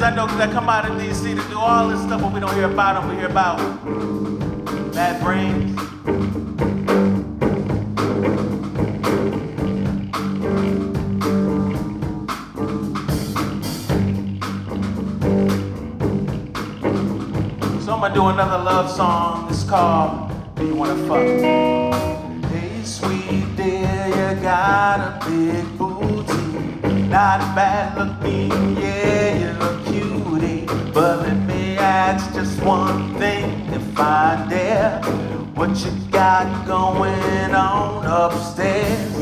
I know that come out of DC to do all this stuff, but we don't hear about them. We hear about Bad Brains. So I'm gonna do another love song. It's called Do You Wanna Fuck? Hey, sweet dear, you got a big booty. Not bad looking, yeah, ask just one thing, if I dare. What you got going on upstairs?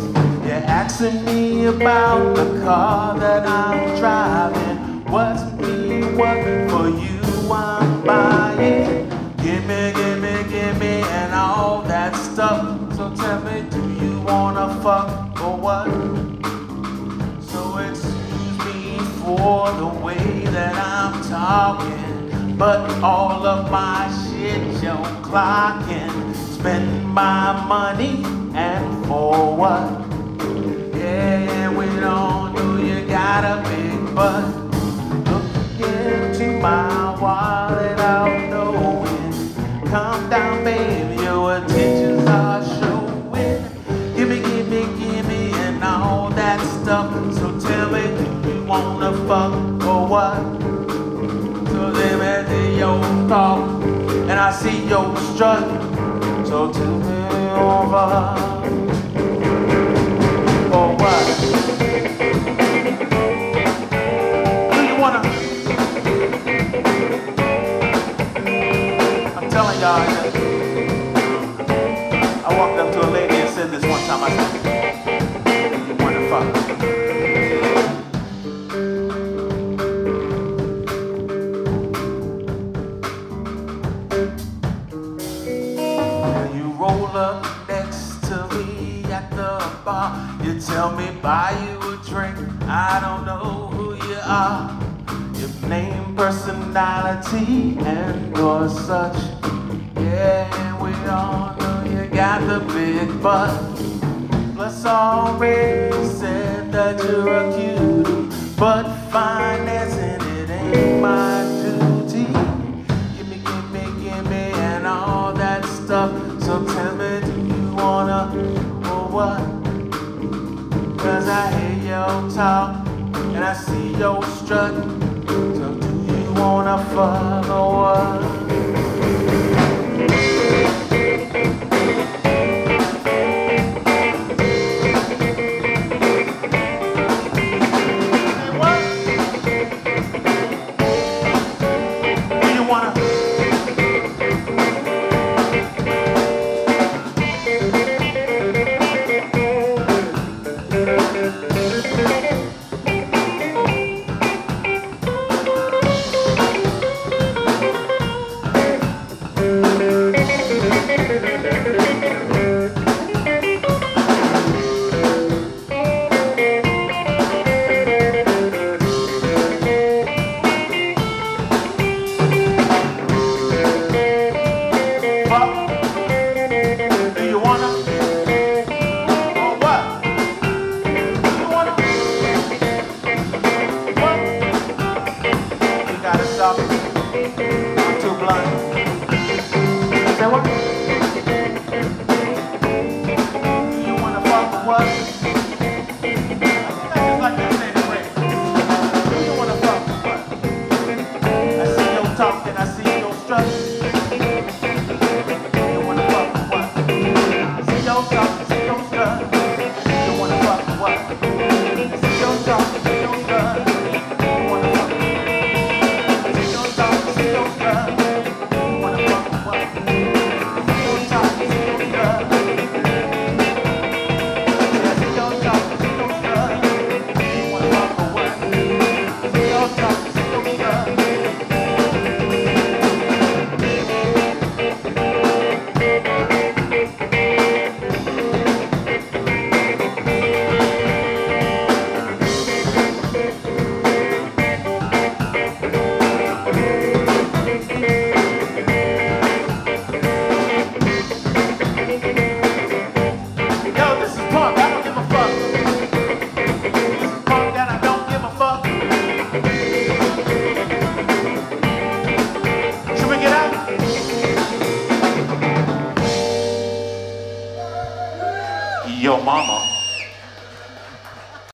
You're asking me about the car that I'm driving. What's me, what for you I'm buying? Gimme, gimme, gimme, and all that stuff. So tell me, do you wanna fuck or what? So excuse me for the way that I'm talking, but all of my shit you're clocking. Spend my money and for what? Yeah, we don't know you got a big butt. And I see your strut. So tell me over or what? Do you wanna? I'm telling y'all, up next to me at the bar. You tell me buy you a drink. I don't know who you are. Your name, personality, and you're such. Yeah, we all know you got the big butt. Plus already said that you're a cutie, but financing it ain't my duty. Gimme, gimme, gimme, and all that stuff. So tell me, I see your strut. So do you wanna fuck or